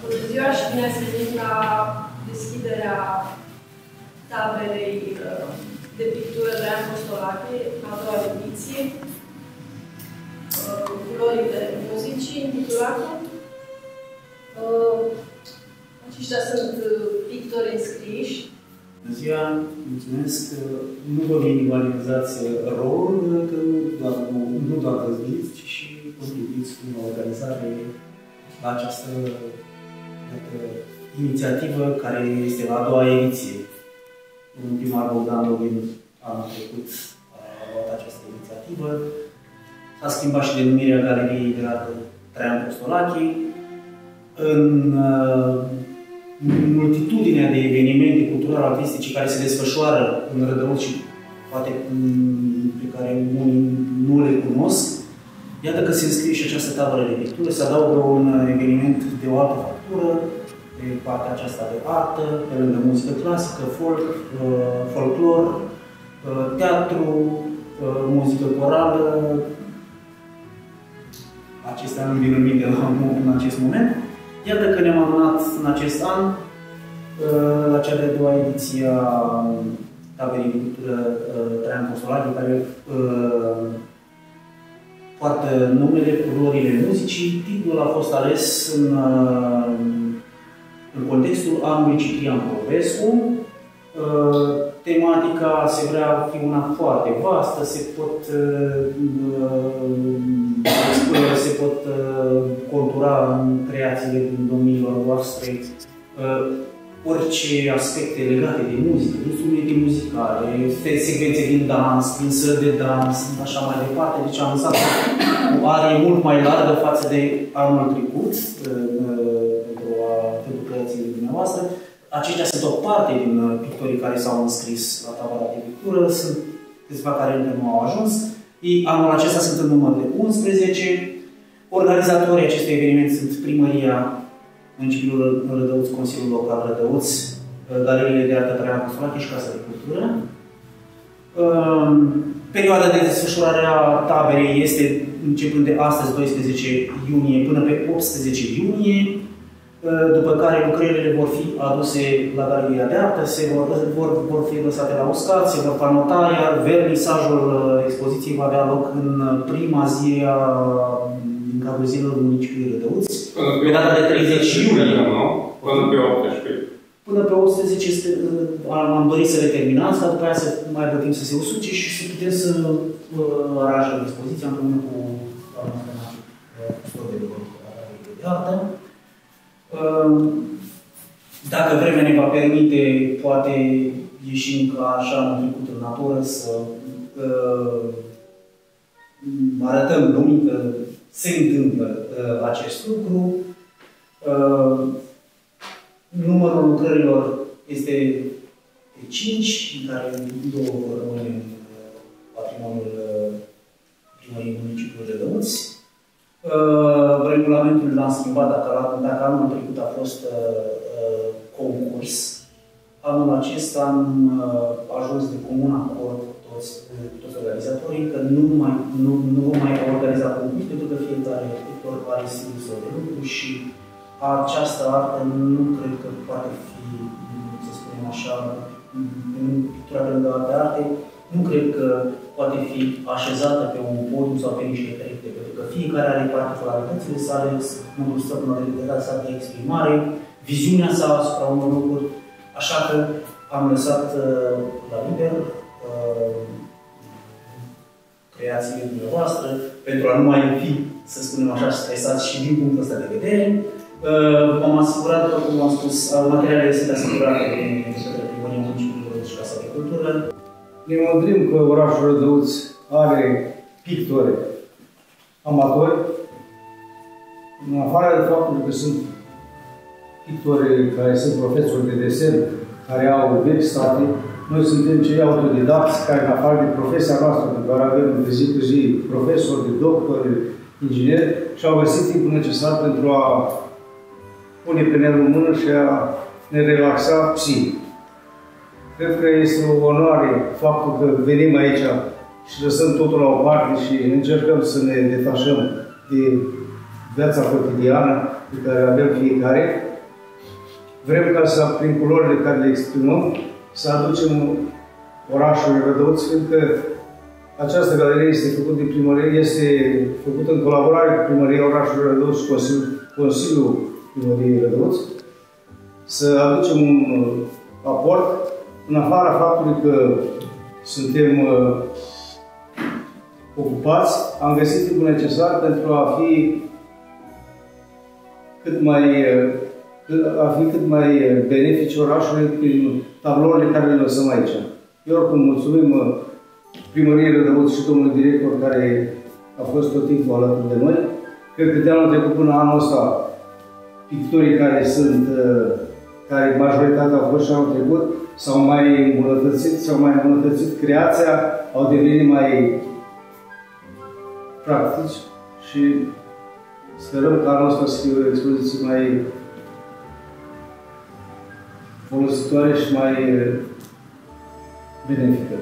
Bună ziua și bine ați venit la deschiderea tabelei uh, de pictură de Apostolache, a doua ediție, uh, culorile muzicii, intitulată. Uh, aceștia sunt pictori înscriși. Bună ziua, mulțumesc. Nu vă minimalizați rolul, că nu doar, nu, nu doar răzbiți, ci și contribuiți cu o organizare la această iată, inițiativă care este la a doua ediție. În primul Bogdan Login anul trecut a luat această inițiativă. S-a schimbat și denumirea galeriei de artă Traian Postolachi. În uh, multitudinea de evenimente culturale artistice care se desfășoară în Rădăuț și poate pe care unii nu le cunosc, iată că se înscrie și această tabără de pictură, se adaugă un eveniment de o altă factură, pe partea aceasta de artă, pe lângă muzică clasică, folk, uh, folclor, uh, teatru, uh, muzică corală, acestea nu vin în minte în acest moment. Iată că ne-am adunat în acest an uh, la cea de-a doua ediție a taberei de cultură uh, Traian Postolache, care uh, poartă numele Culorile Muzicii. Titlul a fost ales în, în contextul anului Ciprian Popescu. Tematica se vrea fi una foarte vastă, se pot se pot uh, contura în creațiile din domeniilor voastre uh, orice aspecte legate de muzică, instrumente muzicale, secvențe din dans, din sări de dans, așa mai departe. Deci am lăsat o arie mult mai largă față de anul trecut uh, pentru, a, pentru creațiile dumneavoastră. Aceștia sunt o parte din pictorii care s-au înscris la tabăra de pictură, sunt câțiva care încă nu au ajuns. Ei, anul acesta sunt în număr de 11. Organizatorii acestui eveniment sunt Primăria Municipiul Rădăuț, Consiliul Local Rădăuț, Galeriile de Artă Traian Apostolache și Casa de Cultură. Perioada de desfășurare a taberei este începând de astăzi, 12 iunie, până pe 18 iunie, după care lucrările vor fi aduse la Galeria de Artă, se vor, vor, vor fi lăsate la uscat, se vor panota, iar vernisajul expoziției va avea loc în prima zi a din cadrul zilelor municipiului Rădăuț, pe data de 30 iulie. Până pe 18. Până pe 18 este, am dorit să le terminați, dar după aia să mai aibă timp să se usuce și să putem să uh, aranjăm expoziția împreună cu doamna custodele de artă. Uh, dacă vremea ne va permite, poate ieșim ca așa am trecut în natură să uh, arătăm lumii că se întâmplă uh, acest lucru. Uh, numărul lucrărilor este de 5, în care două vor rămâne în uh, patrimoniul uh, primării municipiului de Lăuț. Uh, regulamentul l-am schimbat dacă, dacă anul trecut a fost uh, uh, concurs. Anul acesta am uh, ajuns de comun acord toți, toți organizatorii că nu, mai, nu, nu vom mai organiza concurs pentru că fiecare pictor are stilul său de lucru și această artă nu cred că poate fi, să spunem așa, în pictura de de arte, nu cred că poate fi așezată pe un podium sau pe niște pereche, pentru că fiecare are particularitățile sale, modul său de exprimare, viziunea sa asupra unor lucruri, așa că am lăsat uh, la liber uh, creațiile dumneavoastră, pentru a nu mai fi, să spunem așa, stresați și din punctul ăsta de vedere. Uh, m-am asigurat, după cum am spus, materialele sunt asigurate de către Primăria Municipiului și Casa de Cultură. Ne mândrim că orașul Rădăuț are pictori amatori, în afară de faptul că sunt pictori care sunt profesori de desen, care au vechi state, noi suntem cei autodidacți care, în afară de profesia noastră, pe care avem de zi cu zi profesori, de doctori, ingineri, și-au găsit timpul necesar pentru a pune pe în mână și a ne relaxa psihic. Cred că este o onoare faptul că venim aici și lăsăm totul la o parte și încercăm să ne detașăm de viața cotidiană, pe care le avem fiecare. Vrem ca să, prin culorile care le exprimăm, să aducem orașul Rădăuț, fiindcă această galerie este făcută de primărie, este făcută în colaborare cu primăria orașului Rădăuț și Consiliul, Consiliul Primăriei Rădăuț, să aducem un aport, în afara faptului că suntem uh, ocupați, am găsit timpul necesar pentru a fi cât mai, a fi cât mai benefici orașului prin tablourile care le lăsăm aici. Eu oricum mulțumim uh, primăriei Rădăuț și domnului director care a fost tot timpul alături de noi. Cred că de anul trecut până anul ăsta, pictorii care sunt, uh, care majoritatea au fost și anul trecut, s-au mai îmbunătățit, s-au mai îmbunătățit creația, au devenit mai practici și sperăm ca anul ăsta să fie o expoziție mai folositoare și mai benefică.